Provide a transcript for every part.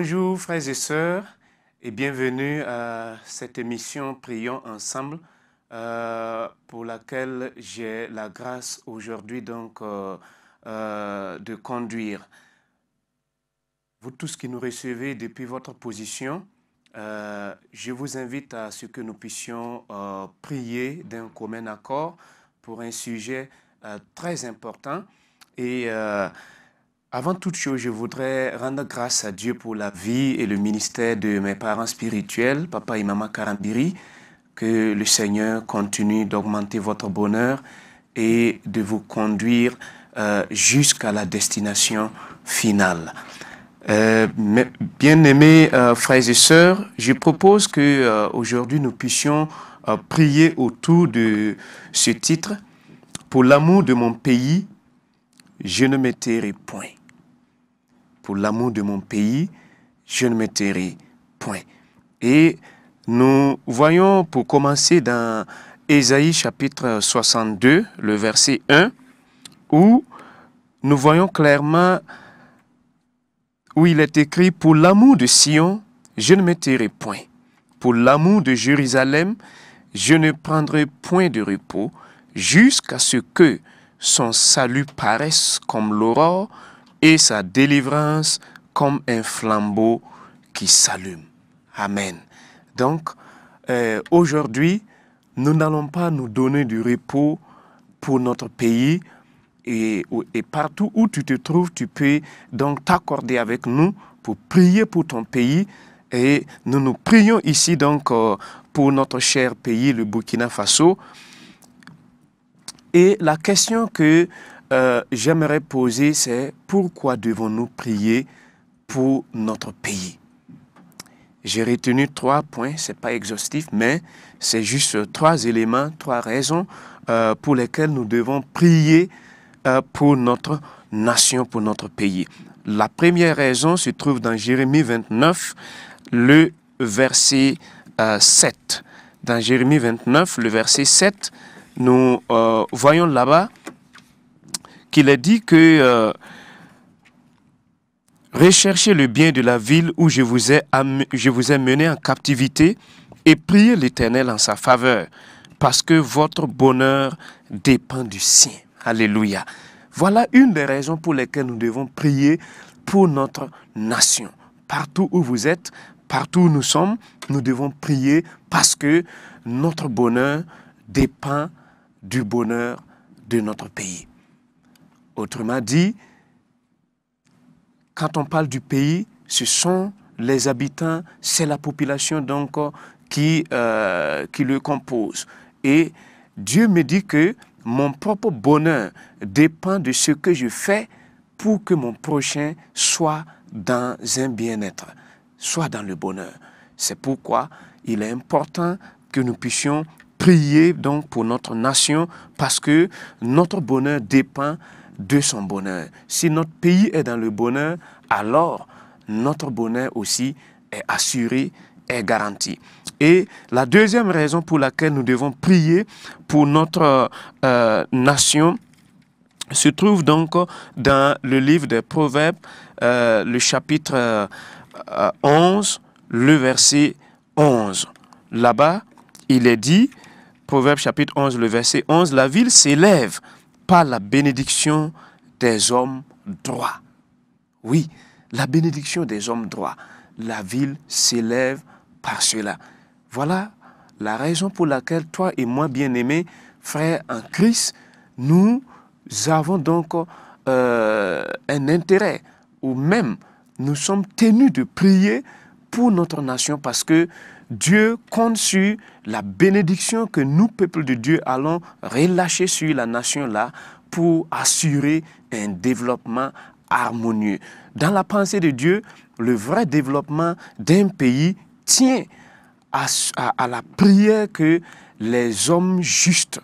Bonjour frères et sœurs et bienvenue à cette émission Prions ensemble euh, pour laquelle j'ai la grâce aujourd'hui donc euh, euh, de conduire. Vous tous qui nous recevez depuis votre position, je vous invite à ce que nous puissions prier d'un commun accord pour un sujet très important et avant toute chose, je voudrais rendre grâce à Dieu pour la vie et le ministère de mes parents spirituels, papa et maman Karambiri. Que le Seigneur continue d'augmenter votre bonheur et de vous conduire euh, jusqu'à la destination finale. Euh, Bien-aimés euh, frères et sœurs, je propose que euh, aujourd'hui nous puissions prier autour de ce titre. Pour l'amour de mon pays, je ne me point pour l'amour de mon pays, je ne me point. Et nous voyons pour commencer dans Ésaïe chapitre 62, le verset 1, où nous voyons clairement où il est écrit Pour l'amour de Sion, je ne me point. Pour l'amour de Jérusalem, je ne prendrai point de repos jusqu'à ce que son salut paraisse comme l'aurore et sa délivrance comme un flambeau qui s'allume. Amen. Donc, euh, aujourd'hui, nous n'allons pas nous donner du repos pour notre pays et, partout où tu te trouves, tu peux donc t'accorder avec nous pour prier pour ton pays. Et nous nous prions ici donc euh, pour notre cher pays, le Burkina Faso. Et la question que euh, j'aimerais poser, c'est pourquoi devons-nous prier pour notre pays? J'ai retenu trois points, ce n'est pas exhaustif, mais c'est juste trois éléments, trois raisons euh, pour lesquelles nous devons prier euh, pour notre nation, pour notre pays. La première raison se trouve dans Jérémie 29, le verset 7. Dans Jérémie 29, le verset 7, nous voyons là-bas qu'il est dit que euh, recherchez le bien de la ville où je vous ai, je vous ai mené en captivité et priez l'Éternel en sa faveur, parce que votre bonheur dépend du sien. Alléluia. Voilà une des raisons pour lesquelles nous devons prier pour notre nation. Partout où vous êtes, partout où nous sommes, nous devons prier parce que notre bonheur dépend du bonheur de notre pays. Autrement dit, quand on parle du pays, ce sont les habitants, c'est la population donc qui, euh, qui le compose. Et Dieu me dit que mon propre bonheur dépend de ce que je fais pour que mon prochain soit dans un bien-être, soit dans le bonheur. C'est pourquoi il est important que nous puissions prier donc pour notre nation parce que notre bonheur dépend de son bonheur. Si notre pays est dans le bonheur, alors notre bonheur aussi est assuré, est garanti. Et la deuxième raison pour laquelle nous devons prier pour notre euh, nation se trouve donc dans le livre des Proverbes, euh, le chapitre 11, euh, le verset 11. Là-bas, il est dit, Proverbe chapitre 11, le verset 11, la ville s'élève par la bénédiction des hommes droits. Oui, la bénédiction des hommes droits. La ville s'élève par cela. Voilà la raison pour laquelle toi et moi, bien-aimés, frères en Christ, nous avons donc euh, un intérêt, ou même nous sommes tenus de prier pour notre nation parce que Dieu compte sur la bénédiction que nous, peuple de Dieu, allons relâcher sur la nation-là pour assurer un développement harmonieux. Dans la pensée de Dieu, le vrai développement d'un pays tient à, la prière que les hommes justes,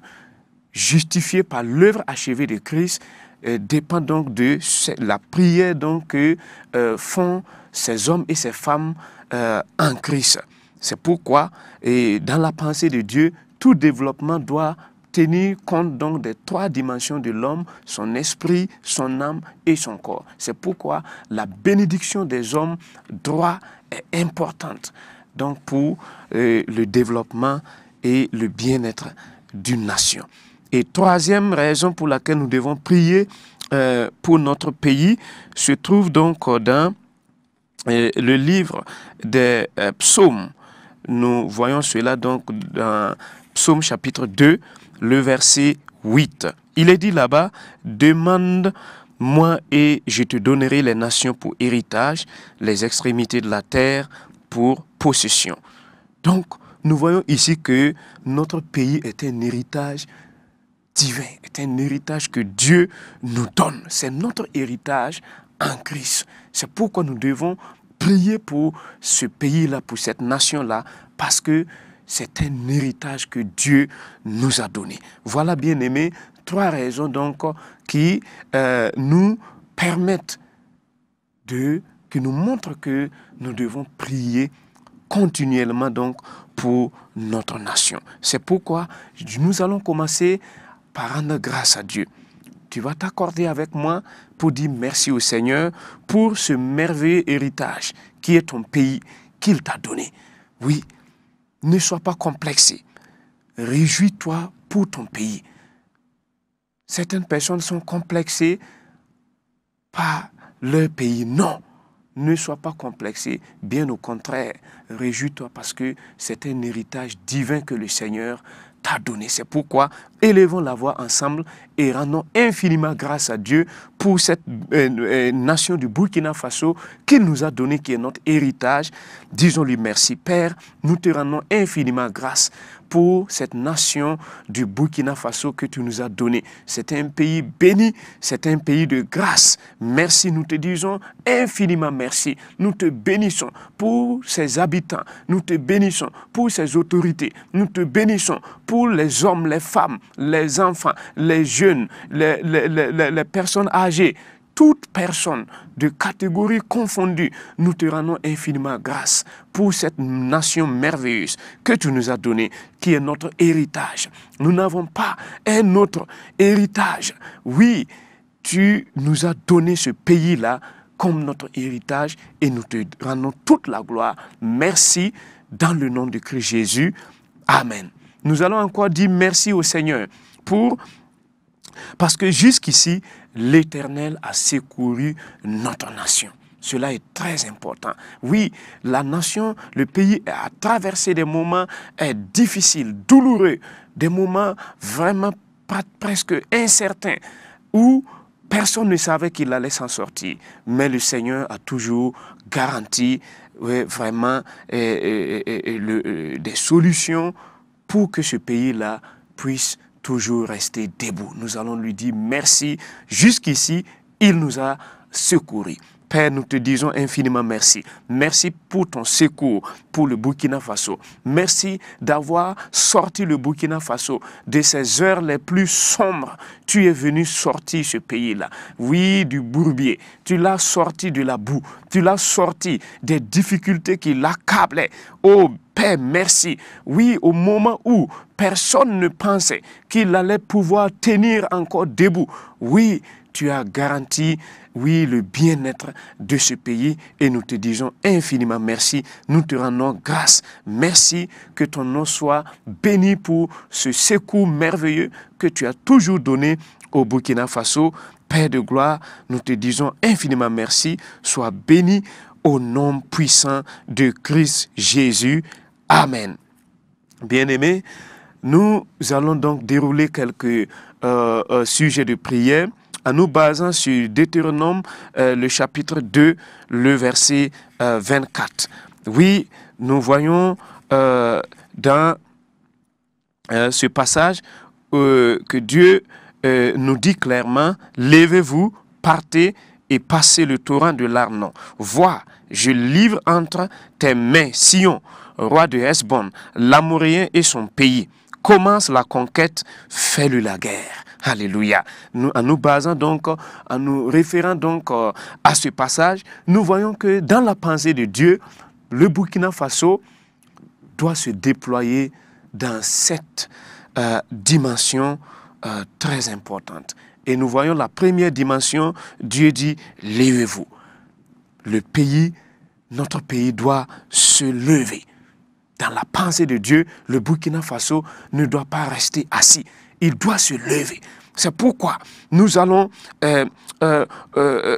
justifiés par l'œuvre achevée de Christ, euh, dépendent donc de la prière donc, que euh, font ces hommes et ces femmes euh, en Christ. C'est pourquoi, et dans la pensée de Dieu, tout développement doit tenir compte donc des trois dimensions de l'homme, son esprit, son âme et son corps. C'est pourquoi la bénédiction des hommes droits est importante donc pour euh, le développement et le bien-être d'une nation. Et troisième raison pour laquelle nous devons prier euh, pour notre pays se trouve donc dans euh, le livre des psaumes. Nous voyons cela donc dans psaume chapitre 2, le verset 8. Il est dit là-bas, demande-moi et je te donnerai les nations pour héritage, les extrémités de la terre pour possession. Donc, nous voyons ici que notre pays est un héritage divin, est un héritage que Dieu nous donne. C'est notre héritage en Christ. C'est pourquoi nous devons prier pour ce pays-là, pour cette nation-là, parce que c'est un héritage que Dieu nous a donné. Voilà, bien aimé, trois raisons donc qui euh, nous permettent de, qui nous montrent que nous devons prier continuellement donc pour notre nation. C'est pourquoi nous allons commencer par rendre grâce à Dieu. Tu vas t'accorder avec moi pour dire merci au Seigneur pour ce merveilleux héritage qui est ton pays qu'il t'a donné. Oui, ne sois pas complexé. Réjouis-toi pour ton pays. Certaines personnes sont complexées par leur pays. Non, ne sois pas complexé. Bien au contraire, réjouis-toi parce que c'est un héritage divin que le Seigneur donné. C'est pourquoi élevons la voix ensemble et rendons infiniment grâce à Dieu pour cette euh, euh, nation du Burkina Faso qu'il nous a donné, qui est notre héritage. Disons-lui merci, Père. Nous te rendons infiniment grâce pour cette nation du Burkina Faso que tu nous as donné. C'est un pays béni, c'est un pays de grâce. Merci, nous te disons infiniment merci. Nous te bénissons pour ses habitants, nous te bénissons pour ses autorités, nous te bénissons pour les hommes, les femmes, les enfants, les jeunes, les, les personnes âgées toute personne de catégorie confondue, nous te rendons infiniment grâce pour cette nation merveilleuse que tu nous as donnée, qui est notre héritage. Nous n'avons pas un autre héritage. Oui, tu nous as donné ce pays-là comme notre héritage et nous te rendons toute la gloire. Merci dans le nom de Christ Jésus. Amen. Nous allons encore dire merci au Seigneur pour parce que jusqu'ici, l'Éternel a secouru notre nation. Cela est très important. Oui, la nation, le pays a traversé des moments difficiles, douloureux, des moments vraiment presque incertains, où personne ne savait qu'il allait s'en sortir. Mais le Seigneur a toujours garanti vraiment eh, des solutions pour que ce pays-là puisse toujours rester debout. Nous allons lui dire merci. Jusqu'ici, il nous a secourus. Père, nous te disons infiniment merci. Merci pour ton secours pour le Burkina Faso. Merci d'avoir sorti le Burkina Faso de ces heures les plus sombres. Tu es venu sortir ce pays-là. Oui, du bourbier. Tu l'as sorti de la boue. Tu l'as sorti des difficultés qui l'accablaient. Oh Père, merci. Oui, au moment où personne ne pensait qu'il allait pouvoir tenir encore debout. Oui, tu as garanti, oui, le bien-être de ce pays et nous te disons infiniment merci. Nous te rendons grâce. Merci que ton nom soit béni pour ce secours merveilleux que tu as toujours donné au Burkina Faso. Père de gloire, nous te disons infiniment merci. Sois béni au nom puissant de Christ Jésus. Amen. Bien-aimés, nous allons donc dérouler quelques euh, euh, sujets de prière en nous basant sur Deutéronome, euh, le chapitre 2, le verset 24. Oui, nous voyons dans ce passage que Dieu nous dit clairement, levez-vous, partez et passez le torrent de l'Arnon. Vois, je livre entre tes mains Sion, roi de Hesbon, l'Amoréen et son pays. Commence la conquête, fais-le la guerre. Alléluia. En nous basant donc, en nous référant donc à ce passage, nous voyons que dans la pensée de Dieu, le Burkina Faso doit se déployer dans cette euh, dimensions euh, très importantes. Et nous voyons la première dimension, Dieu dit, levez-vous. Le pays, notre pays doit se lever. Dans la pensée de Dieu, le Burkina Faso ne doit pas rester assis. Il doit se lever. C'est pourquoi nous allons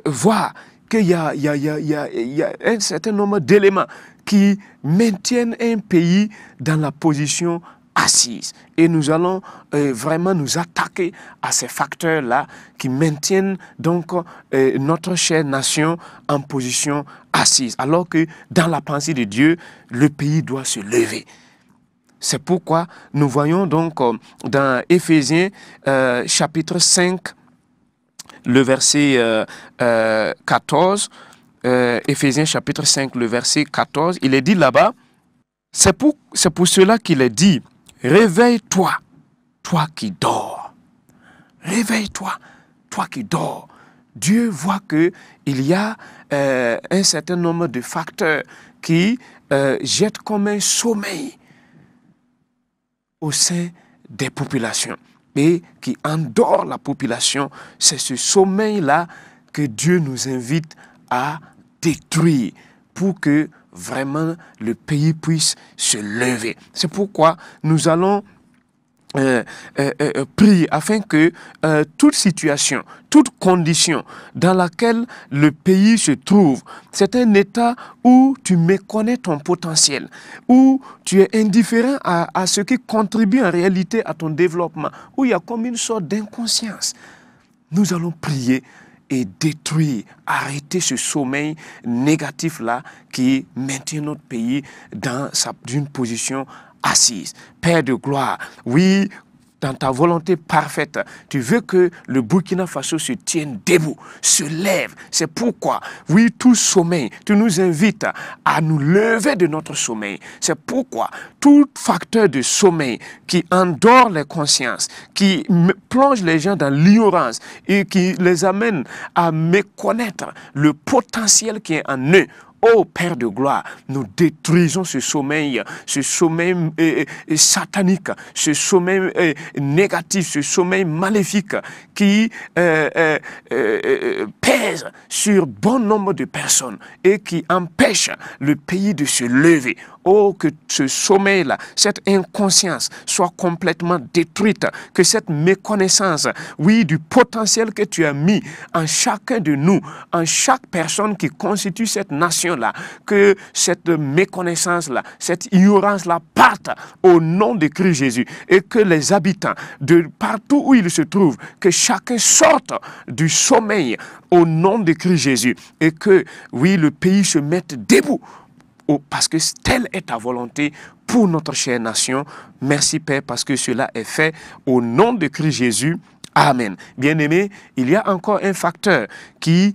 voir qu'il y, a un certain nombre d'éléments qui maintiennent un pays dans la position assise. Et nous allons euh, vraiment nous attaquer à ces facteurs-là qui maintiennent donc euh, notre chère nation en position assise. Alors que dans la pensée de Dieu, le pays doit se lever. C'est pourquoi nous voyons donc euh, dans Éphésiens chapitre 5, le verset 14, Éphésiens chapitre 5, le verset 14, il est dit là-bas, c'est pour, cela qu'il est dit, Réveille-toi, toi qui dors. Réveille-toi, toi qui dors. Dieu voit qu'il y a euh, un certain nombre de facteurs qui euh, jettent comme un sommeil au sein des populations et qui endort la population. C'est ce sommeil-là que Dieu nous invite à détruire pour que vraiment le pays puisse se lever. C'est pourquoi nous allons euh, euh, euh, prier afin que toute situation, toute condition dans laquelle le pays se trouve, c'est un état où tu méconnais ton potentiel, où tu es indifférent à, à ce qui contribue en réalité à ton développement, où il y a comme une sorte d'inconscience. Nous allons prier et détruire, arrêter ce sommeil négatif-là qui maintient notre pays dans une position assise. Père de gloire, oui, dans ta volonté parfaite, tu veux que le Burkina Faso se tienne debout, se lève. C'est pourquoi, oui, tout sommeil, tu nous invites à nous lever de notre sommeil. C'est pourquoi tout facteur de sommeil qui endort les consciences, qui plonge les gens dans l'ignorance et qui les amène à méconnaître le potentiel qui est en eux, Ô Père de gloire, nous détruisons ce sommeil, ce sommeil euh, euh, satanique, ce sommeil euh, négatif, ce sommeil maléfique qui pèse sur bon nombre de personnes et qui empêche le pays de se lever. Oh, que ce sommeil-là, cette inconscience soit complètement détruite, que cette méconnaissance, oui, du potentiel que tu as mis en chacun de nous, en chaque personne qui constitue cette nation-là, que cette méconnaissance-là, cette ignorance-là parte au nom de Christ Jésus et que les habitants de partout où ils se trouvent, que chacun sorte du sommeil au nom de Christ Jésus et que, oui, le pays se mette debout parce que telle est ta volonté pour notre chère nation. Merci Père parce que cela est fait au nom de Christ Jésus. Amen. Bien-aimé, il y a encore un facteur qui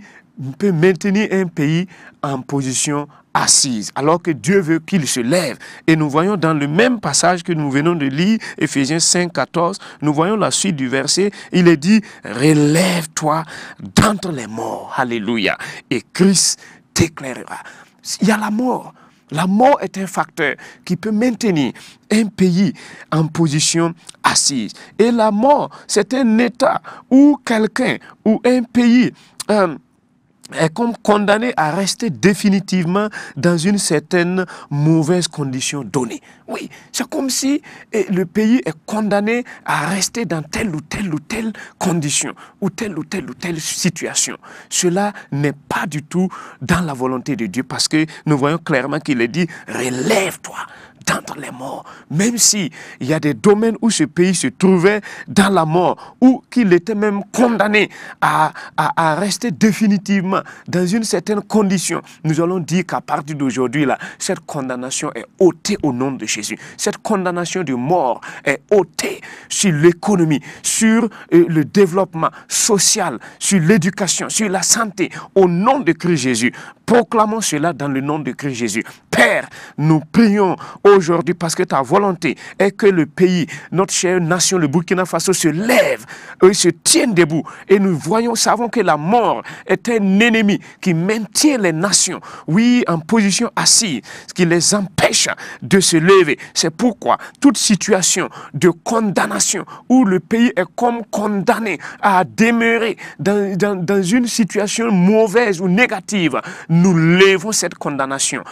peut maintenir un pays en position assise, alors que Dieu veut qu'il se lève. Et nous voyons dans le même passage que nous venons de lire, Ephésiens 5, 14, nous voyons la suite du verset, il est dit, relève-toi d'entre les morts. Alléluia. Et Christ t'éclairera. Il y a la mort, la mort est un facteur qui peut maintenir un pays en position assise. Et la mort, c'est un état où quelqu'un ou un pays... Euh, est comme condamné à rester définitivement dans une certaine mauvaise condition donnée. Oui, c'est comme si eh, le pays est condamné à rester dans telle ou telle ou telle condition, ou telle ou telle ou telle situation. Cela n'est pas du tout dans la volonté de Dieu parce que nous voyons clairement qu'il est dit, relève-toi, d'entre les morts, même si il y a des domaines où ce pays se trouvait dans la mort, ou qu'il était même condamné à, à, rester définitivement dans une certaine condition, nous allons dire qu'à partir d'aujourd'hui, cette condamnation est ôtée au nom de Jésus. Cette condamnation de mort est ôtée sur l'économie, sur euh, le développement social, sur l'éducation, sur la santé, au nom de Christ Jésus. Proclamons cela dans le nom de Christ Jésus. Père, nous prions aujourd'hui parce que ta volonté est que le pays, notre chère nation, le Burkina Faso, se lève se tienne debout. Et nous voyons, savons que la mort est un ennemi qui maintient les nations, oui, en position assise, ce qui les empêche de se lever. C'est pourquoi toute situation de condamnation où le pays est comme condamné à demeurer dans, une situation mauvaise ou négative, nous levons cette condamnation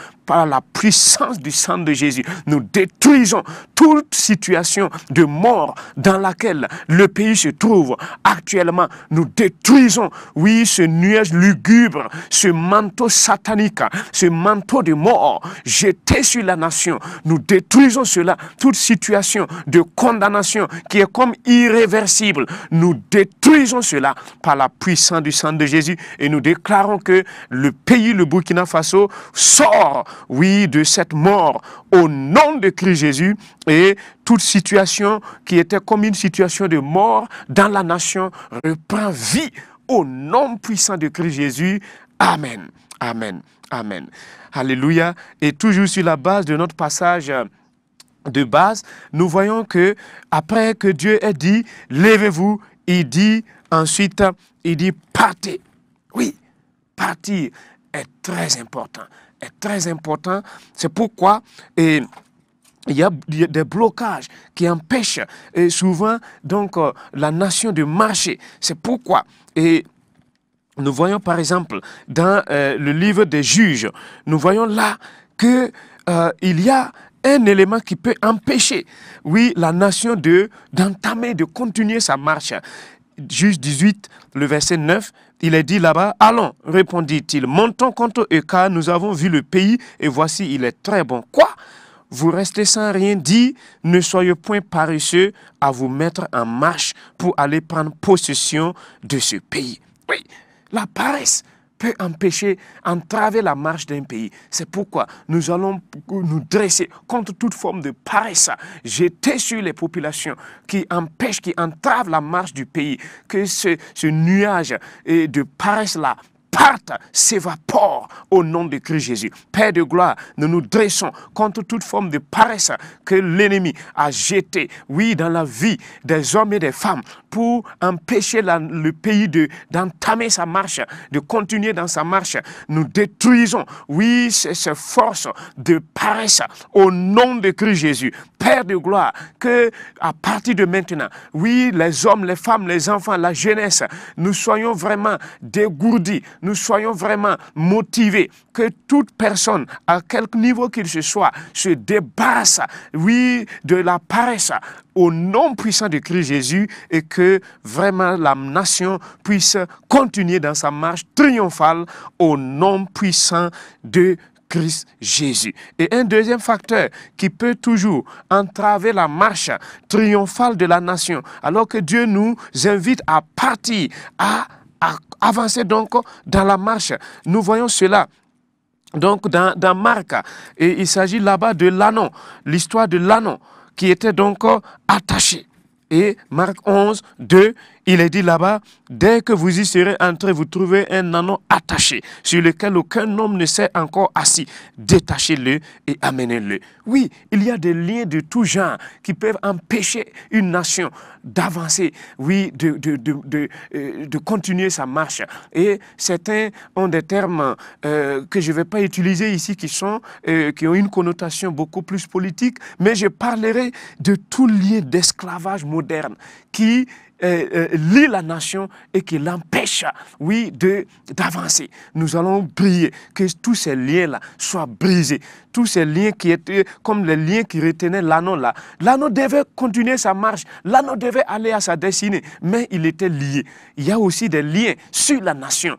la puissance du sang de Jésus. Nous détruisons toute situation de mort dans laquelle le pays se trouve actuellement. Nous détruisons, oui, ce nuage lugubre, ce manteau satanique, ce manteau de mort jeté sur la nation. Nous détruisons cela, toute situation de condamnation qui est comme irréversible. Nous détruisons cela par la puissance du sang de Jésus et nous déclarons que le pays, le Burkina Faso, sort, de cette mort au nom de Christ Jésus et toute situation qui était comme une situation de mort dans la nation reprend vie au nom puissant de Christ Jésus. Amen. Amen. Amen. Alléluia. Et toujours sur la base de notre passage de base, nous voyons que après que Dieu ait dit, levez-vous, il dit ensuite, il dit, partez. Oui, partir est très important. Est très important. C'est pourquoi et, il y a des blocages qui empêchent et souvent donc euh, la nation de marcher. C'est pourquoi et nous voyons par exemple dans euh, le livre des juges, nous voyons là que euh, il y a un élément qui peut empêcher, oui, la nation de d'entamer, de continuer sa marche. Juge 18, le verset 9, il est dit là-bas, allons, répondit-il, montons contre eux nous avons vu le pays et voici, il est très bon. Quoi? Vous restez sans rien dire, ne soyez point paresseux à vous mettre en marche pour aller prendre possession de ce pays. Oui, la paresse peut empêcher, entraver la marche d'un pays. C'est pourquoi nous allons nous dresser contre toute forme de paresse, jeter sur les populations qui empêchent, qui entravent la marche du pays. Que ce, nuage de paresse-là partent, s'évaporent au nom de Christ Jésus. Père de gloire, nous nous dressons contre toute forme de paresse que l'ennemi a jeté, oui, dans la vie des hommes et des femmes pour empêcher le pays d'entamer sa marche, de continuer dans sa marche. Nous détruisons, oui, ces, ces forces de paresse au nom de Christ Jésus. Père de gloire, que à partir de maintenant, oui, les hommes, les femmes, les enfants, la jeunesse, nous soyons vraiment dégourdis, nous soyons vraiment motivés, que toute personne, à quelque niveau qu'il se soit, se débarrasse, oui, de la paresse au nom puissant de Christ Jésus et que vraiment la nation puisse continuer dans sa marche triomphale au nom puissant de Christ Jésus. Et un deuxième facteur qui peut toujours entraver la marche triomphale de la nation, alors que Dieu nous invite à partir, à avancer donc dans la marche. Nous voyons cela donc dans, Marc, et il s'agit là-bas de l'anneau, l'histoire de l'anneau qui était donc attaché. Et Marc 11, 2, il est dit là-bas, dès que vous y serez entrés, vous trouvez un anneau attaché sur lequel aucun homme ne s'est encore assis. Détachez-le et amenez-le. Oui, il y a des liens de tout genre qui peuvent empêcher une nation d'avancer, oui, de, euh, continuer sa marche. Et certains ont des termes euh, que je ne vais pas utiliser ici qui, sont, euh, qui ont une connotation beaucoup plus politique, mais je parlerai de tout lien d'esclavage moderne qui lie la nation et qui l'empêche, oui, d'avancer. Nous allons prier que tous ces liens-là soient brisés. Tous ces liens qui étaient comme les liens qui retenaient l'anneau là. L'anneau devait continuer sa marche. L'anneau devait aller à sa destinée. Mais il était lié. Il y a aussi des liens sur la nation.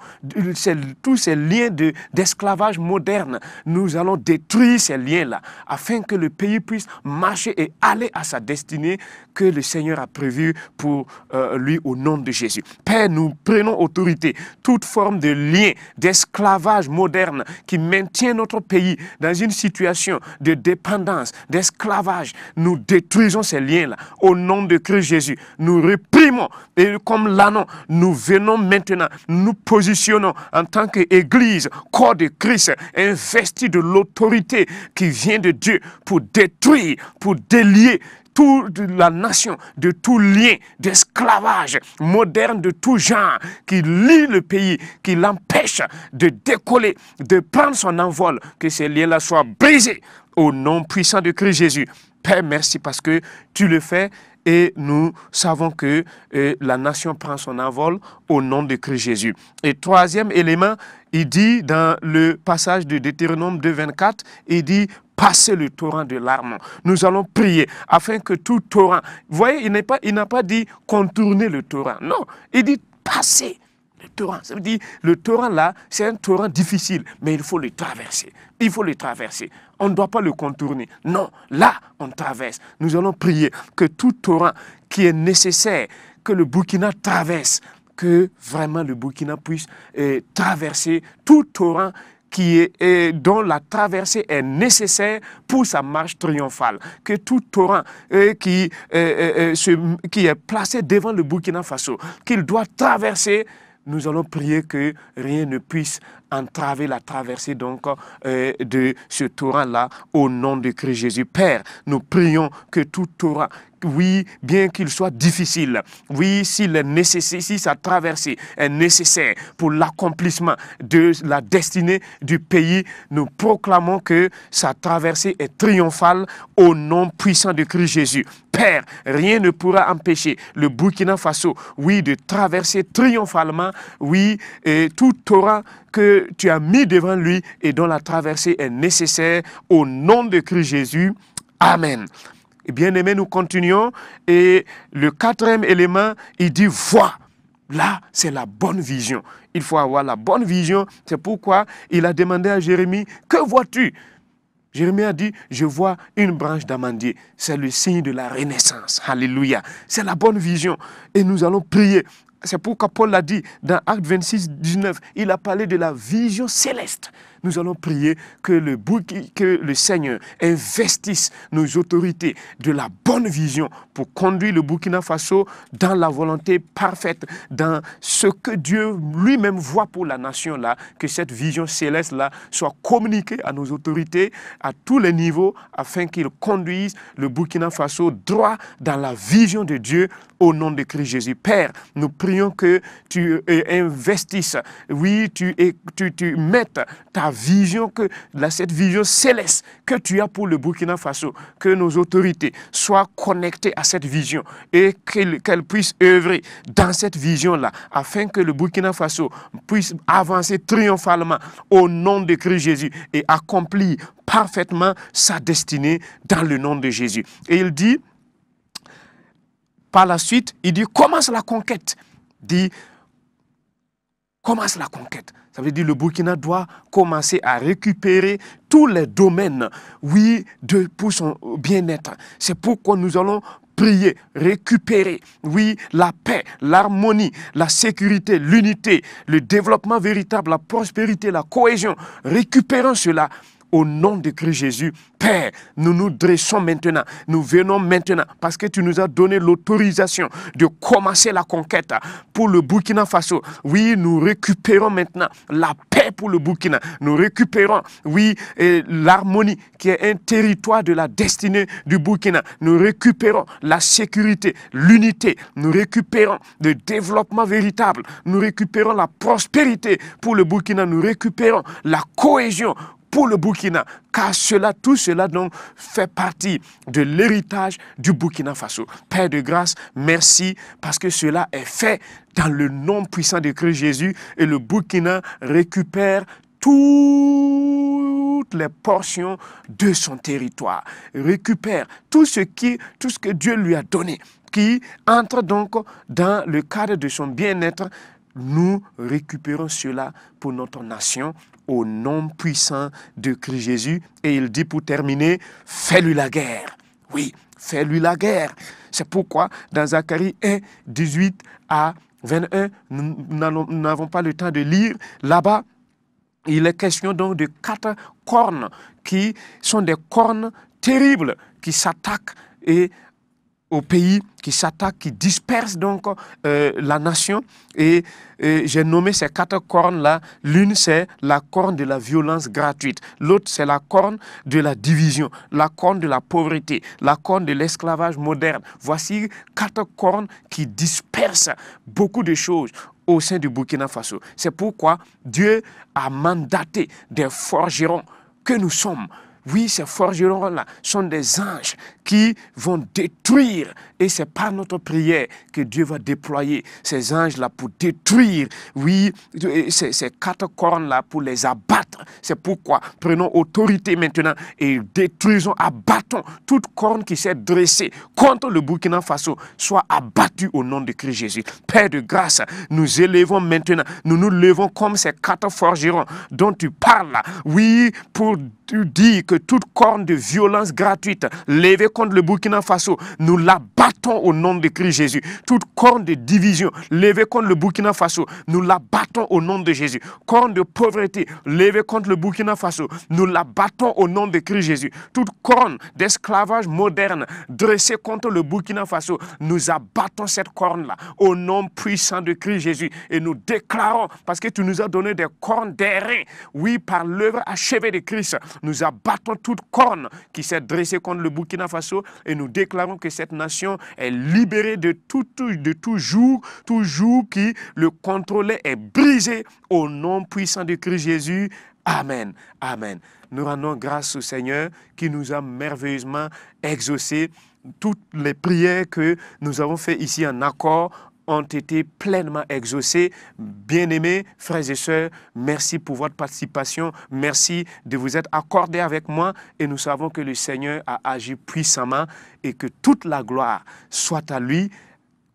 Tous ces liens d'esclavage moderne. Nous allons détruire ces liens-là afin que le pays puisse marcher et aller à sa destinée que le Seigneur a prévue pour euh, lui au nom de Jésus. Père, nous prenons autorité. Toute forme de lien, d'esclavage moderne qui maintient notre pays dans une situation de dépendance, d'esclavage, nous détruisons ces liens-là. Au nom de Christ Jésus, nous réprimons. Et comme l'annon, nous venons maintenant, nous positionnons en tant qu'Église, corps de Christ, investi de l'autorité qui vient de Dieu pour détruire, pour délier toute la nation de tout lien d'esclavage moderne de tout genre qui lie le pays, qui l'empêche de décoller, de prendre son envol, que ces liens-là soient brisés au nom puissant de Christ Jésus. Père, merci parce que tu le fais et nous savons que euh, la nation prend son envol au nom de Christ Jésus. Et troisième élément, il dit dans le passage de Deutéronome 2.24, il dit passer le torrent de larmes. Nous allons prier afin que tout torrent, vous voyez, il n'a pas, dit contourner le torrent, non, il dit passer le torrent. Ça veut dire, le torrent là, c'est un torrent difficile, mais il faut le traverser. Il faut le traverser. On ne doit pas le contourner. Non, là, on traverse. Nous allons prier que tout torrent qui est nécessaire, que le Burkina traverse, que vraiment le Burkina puisse euh, traverser tout torrent qui est, dont la traversée est nécessaire pour sa marche triomphale. Que tout torrent euh, qui, euh, qui est placé devant le Burkina Faso, qu'il doit traverser, nous allons prier que rien ne puisse entraver la traversée donc de ce torrent-là au nom de Christ Jésus. Père, nous prions que tout torrent oui, bien qu'il soit difficile, oui, s'il est nécessaire, si sa traversée est nécessaire pour l'accomplissement de la destinée du pays, nous proclamons que sa traversée est triomphale au nom puissant de Christ Jésus. Rien ne pourra empêcher le Burkina Faso, oui, de traverser triomphalement, oui, tout aura que tu as mis devant lui et dont la traversée est nécessaire au nom de Christ Jésus. Amen. Bien aimé, nous continuons. Et le quatrième élément, il dit vois. Là, c'est la bonne vision. Il faut avoir la bonne vision. C'est pourquoi il a demandé à Jérémie, que vois-tu? Jérémie a dit, je vois une branche d'amandier. C'est le signe de la renaissance. Alléluia. C'est la bonne vision. Et nous allons prier. C'est pourquoi Paul l'a dit dans Acte 26, 19. Il a parlé de la vision céleste nous allons prier que le, Seigneur investisse nos autorités de la bonne vision pour conduire le Burkina Faso dans la volonté parfaite, dans ce que Dieu lui-même voit pour la nation là, que cette vision céleste là soit communiquée à nos autorités à tous les niveaux afin qu'ils conduisent le Burkina Faso droit dans la vision de Dieu au nom de Christ Jésus. Père, nous prions que tu euh, investisses, oui, tu, tu, tu mettes ta vision, que, cette vision céleste que tu as pour le Burkina Faso, que nos autorités soient connectées à cette vision et qu'elles puissent œuvrer dans cette vision-là, afin que le Burkina Faso puisse avancer triomphalement au nom de Christ Jésus et accomplir parfaitement sa destinée dans le nom de Jésus. Et il dit, par la suite, il dit, commence la conquête. Dit, commence la conquête. Ça veut dire que le Burkina doit commencer à récupérer tous les domaines, oui, de, pour son bien-être. C'est pourquoi nous allons prier, récupérer, oui, la paix, l'harmonie, la sécurité, l'unité, le développement véritable, la prospérité, la cohésion. Récupérons cela au nom de Christ Jésus, Père, nous nous dressons maintenant, nous venons maintenant parce que tu nous as donné l'autorisation de commencer la conquête pour le Burkina Faso. Oui, nous récupérons maintenant la paix pour le Burkina. Nous récupérons, oui, l'harmonie qui est un territoire de la destinée du Burkina. Nous récupérons la sécurité, l'unité. Nous récupérons le développement véritable. Nous récupérons la prospérité pour le Burkina. Nous récupérons la cohésion pour le Burkina, car cela, tout cela donc fait partie de l'héritage du Burkina Faso. Père de grâce, merci parce que cela est fait dans le nom puissant de Christ Jésus et le Burkina récupère toutes les portions de son territoire, récupère tout ce qui, tout ce que Dieu lui a donné, qui entre donc dans le cadre de son bien-être. Nous récupérons cela pour notre nation au nom puissant de Christ Jésus. Et il dit pour terminer, fais-lui la guerre. Oui, fais-lui la guerre. C'est pourquoi dans Zacharie 1, 18 à 21, nous n'avons pas le temps de lire là-bas. Il est question donc de quatre cornes qui sont des cornes terribles qui s'attaquent et au pays qui s'attaque, qui disperse donc euh, la nation. Et, j'ai nommé ces quatre cornes-là. L'une, c'est la corne de la violence gratuite. L'autre, c'est la corne de la division, la corne de la pauvreté, la corne de l'esclavage moderne. Voici quatre cornes qui dispersent beaucoup de choses au sein du Burkina Faso. C'est pourquoi Dieu a mandaté des forgerons que nous sommes oui, ces forgerons-là sont des anges qui vont détruire. Et c'est par notre prière que Dieu va déployer ces anges-là pour détruire, oui, ces, quatre cornes-là pour les abattre. C'est pourquoi prenons autorité maintenant et détruisons, abattons toute corne qui s'est dressée contre le Burkina Faso, soit abattue au nom de Christ Jésus. Père de grâce, nous élevons maintenant, nous nous levons comme ces quatre forgerons dont tu parles, oui, pour dire que toute corne de violence gratuite levée contre le Burkina Faso, nous la battons au nom de Christ Jésus. Toute corne de division levée contre le Burkina Faso, nous la battons au nom de Jésus. Corne de pauvreté levée contre le Burkina Faso, nous la battons au nom de Christ Jésus. Toute corne d'esclavage moderne dressée contre le Burkina Faso, nous abattons cette corne-là au nom puissant de Christ Jésus et nous déclarons, parce que tu nous as donné des cornes d'airain, oui, par l'œuvre achevée de Christ, nous abattons toute corne qui s'est dressée contre le Burkina Faso et nous déclarons que cette nation est libérée de tout, de tout jour, tout jour qui le contrôlait est brisé au nom puissant de Christ Jésus. Amen. Amen. Nous rendons grâce au Seigneur qui nous a merveilleusement exaucé toutes les prières que nous avons faites ici en accord ont été pleinement exaucés. Bien-aimés frères et sœurs, merci pour votre participation. Merci de vous être accordés avec moi et nous savons que le Seigneur a agi puissamment et que toute la gloire soit à lui,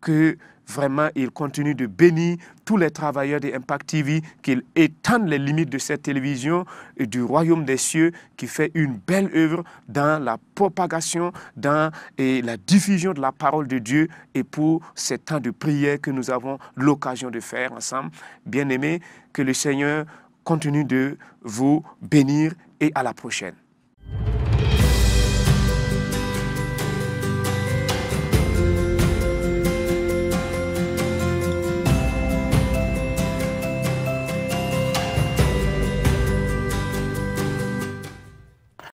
que Vraiment, il continue de bénir tous les travailleurs de Impact TV, qu'il étende les limites de cette télévision et du royaume des cieux, qui fait une belle œuvre dans la propagation, dans et la diffusion de la parole de Dieu et pour ces temps de prière que nous avons l'occasion de faire ensemble. Bien-aimés, que le Seigneur continue de vous bénir et à la prochaine.